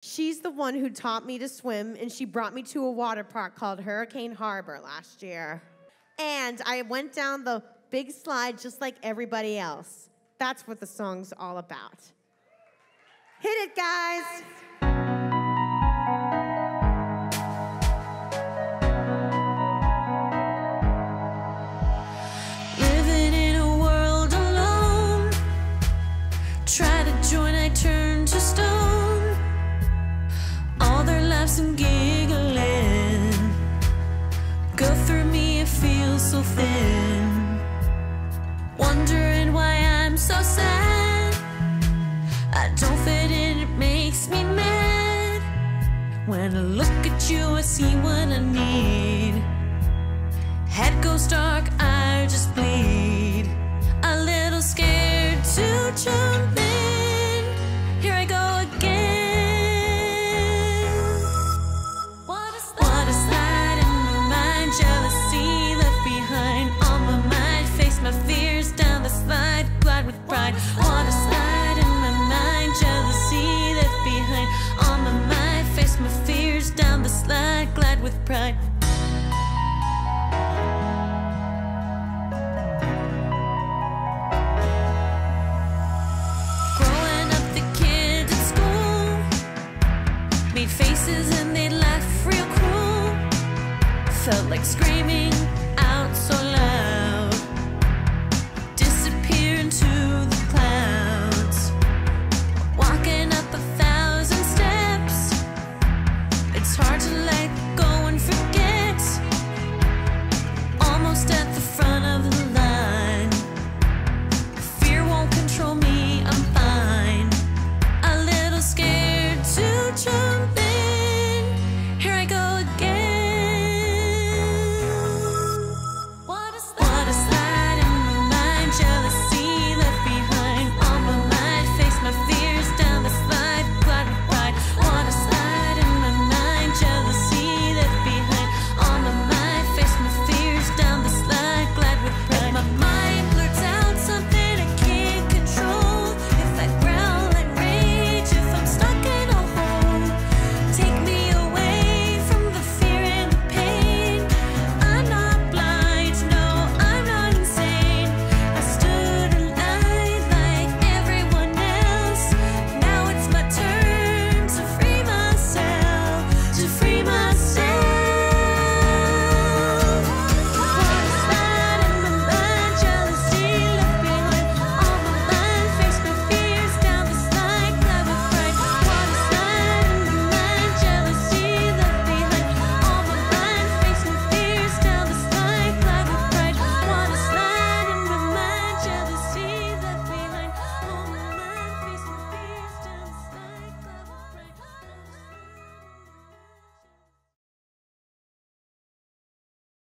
She's the one who taught me to swim, and she brought me to a water park called Hurricane Harbor last year. And I went down the big slide just like everybody else. That's what the song's all about. Hit it, guys. And giggling go through me, it feels so thin. Wondering why I'm so sad. I don't fit in, it makes me mad. When I look at you, I see what I need. Head goes dark, glide with pride. What a slide in my mind. Jealousy left behind on my mind. Face my fears down the slide, glide with pride. Growing up, the at school made faces and they laughed real cool. Felt like screaming, hard to let go.